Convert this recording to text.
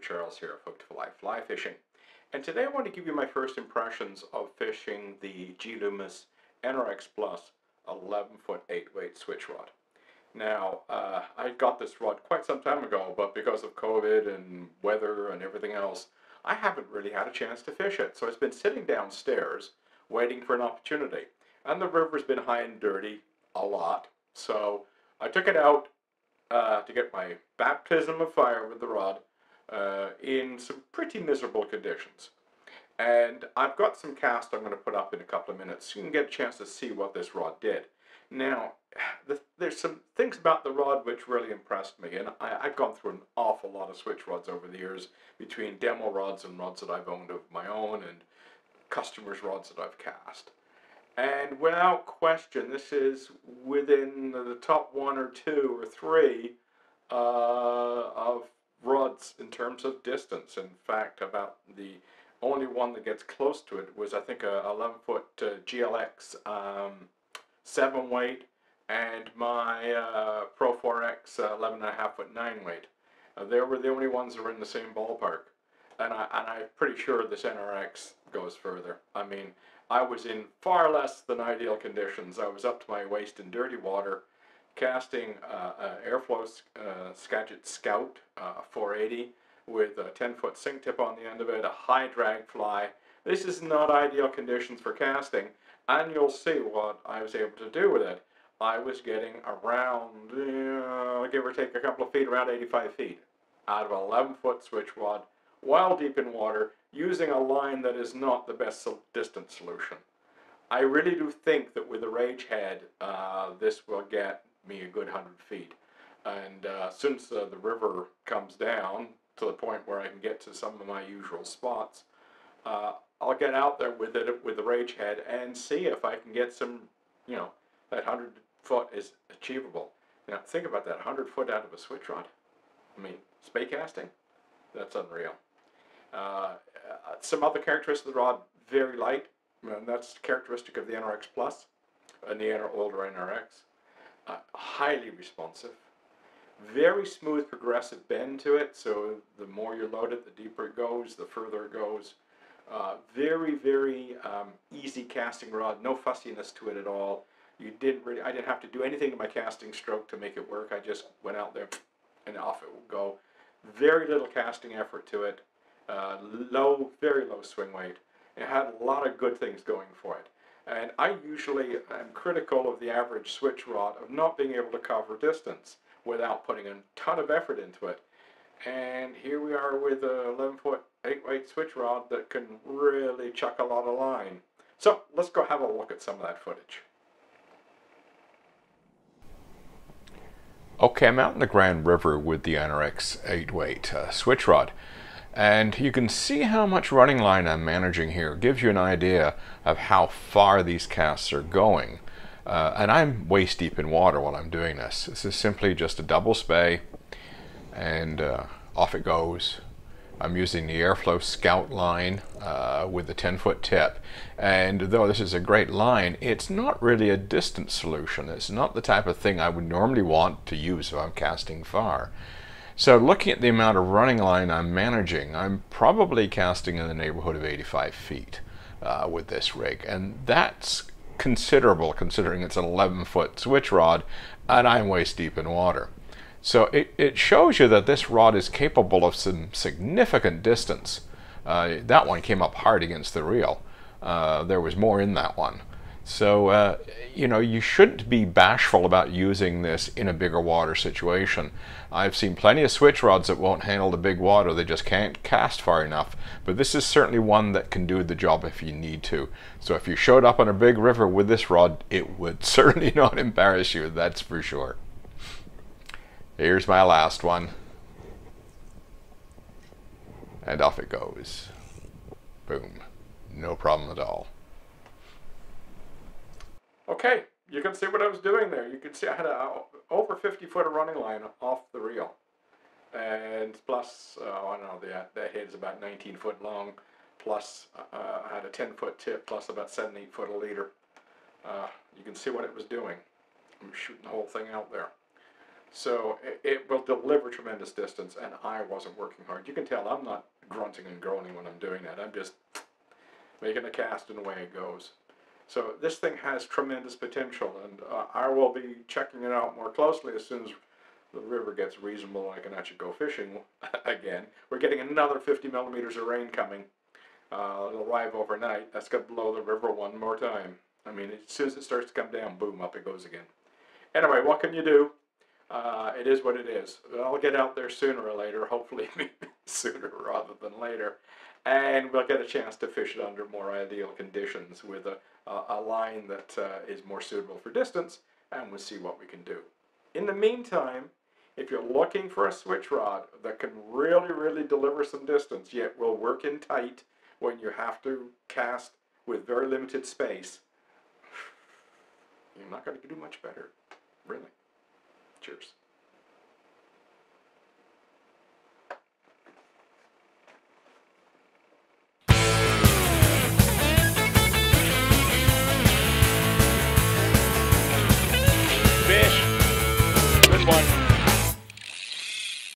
Charles here of Hooked for Life Fly Fishing. And today I want to give you my first impressions of fishing the G Loomis NRX Plus 11 foot 8 weight switch rod. Now, uh, I got this rod quite some time ago, but because of COVID and weather and everything else, I haven't really had a chance to fish it. So it's been sitting downstairs waiting for an opportunity. And the river's been high and dirty a lot. So I took it out uh, to get my baptism of fire with the rod uh, in some pretty miserable conditions. And I've got some cast I'm going to put up in a couple of minutes. So you can get a chance to see what this rod did. Now, the, there's some things about the rod which really impressed me, and I, have gone through an awful lot of switch rods over the years between demo rods and rods that I've owned of my own and customers' rods that I've cast. And without question, this is within the top one or two or three uh, of rods in terms of distance. In fact, about the only one that gets close to it was, I think, a 11 foot uh, GLX um, 7 weight and my uh, Pro 4X uh, 11 and a half foot 9 weight. Uh, they were the only ones that were in the same ballpark. And, I, and I'm pretty sure this NRX goes further. I mean, I was in far less than ideal conditions. I was up to my waist in dirty water, casting uh, an Airflo uh, Skagit Scout uh, 480 with a 10 foot sink tip on the end of it, a high drag fly. This is not ideal conditions for casting, and you'll see what I was able to do with it. I was getting around, uh, give or take a couple of feet, around 85 feet out of an 11 foot switch rod while deep in water using a line that is not the best distance solution. I really do think that with the Rage Head, uh, this will get me a good 100 feet. And uh, since uh, the river comes down to the point where I can get to some of my usual spots, uh, I'll get out there with it with the Rage Head and see if I can get some, you know, that 100 foot is achievable. Now think about that, 100 foot out of a switch rod. I mean, spey casting, that's unreal. Uh, some other characteristics of the rod, very light, and that's characteristic of the NRX Plus and the older NRX. Uh, highly responsive, very smooth progressive bend to it, so the more you load it, the deeper it goes, the further it goes. Uh, very, very um, easy casting rod, no fussiness to it at all. You didn't really, I didn't have to do anything to my casting stroke to make it work. I just went out there and off it would go. Very little casting effort to it. Uh, low, very low swing weight. It had a lot of good things going for it. And I usually am critical of the average switch rod of not being able to cover distance without putting a ton of effort into it. And here we are with a 11 foot 8 weight switch rod that can really chuck a lot of line. So let's go have a look at some of that footage. Okay, I'm out in the Grand River with the NRX 8 weight uh, switch rod. And you can see how much running line I'm managing here. It gives you an idea of how far these casts are going. Uh, and I'm waist deep in water while I'm doing this. This is simply just a double spey and uh, off it goes. I'm using the Airflo Scout line uh, with the 10 foot tip. And though this is a great line, it's not really a distance solution. It's not the type of thing I would normally want to use if I'm casting far. So looking at the amount of running line I'm managing, I'm probably casting in the neighborhood of 85 feet uh, with this rig. And that's considerable considering it's an 11 foot switch rod and I'm waist deep in water. So it, it shows you that this rod is capable of some significant distance. Uh, that one came up hard against the reel. Uh, there was more in that one. So, uh, you know, you shouldn't be bashful about using this in a bigger water situation. I've seen plenty of switch rods that won't handle the big water, they just can't cast far enough. But this is certainly one that can do the job if you need to. So if you showed up on a big river with this rod, it would certainly not embarrass you, that's for sure. Here's my last one. And off it goes. Boom. No problem at all. Okay, you can see what I was doing there. You can see I had a over 50 foot of running line off the reel. And plus, uh, I don't know, the, the head is about 19 foot long. Plus, uh, I had a 10 foot tip, plus about 7, 8 foot a leader. Uh, you can see what it was doing. I'm shooting the whole thing out there. So it, it will deliver tremendous distance, and I wasn't working hard. You can tell I'm not grunting and groaning when I'm doing that. I'm just making a cast and away it goes. So this thing has tremendous potential, and uh, I will be checking it out more closely as soon as the river gets reasonable and I can actually go fishing again. We're getting another 50 millimeters of rain coming. Uh, it'll arrive overnight. That's going to blow the river one more time. I mean, as soon as it starts to come down, boom, up it goes again. Anyway, what can you do? Uh, it is what it is. I'll get out there sooner or later, hopefully sooner rather than later, and we'll get a chance to fish it under more ideal conditions with a, a, line that uh, is more suitable for distance, and we'll see what we can do. In the meantime, if you're looking for a switch rod that can really, really deliver some distance, yet will work in tight when you have to cast with very limited space, you're not going to do much better, really. Cheers.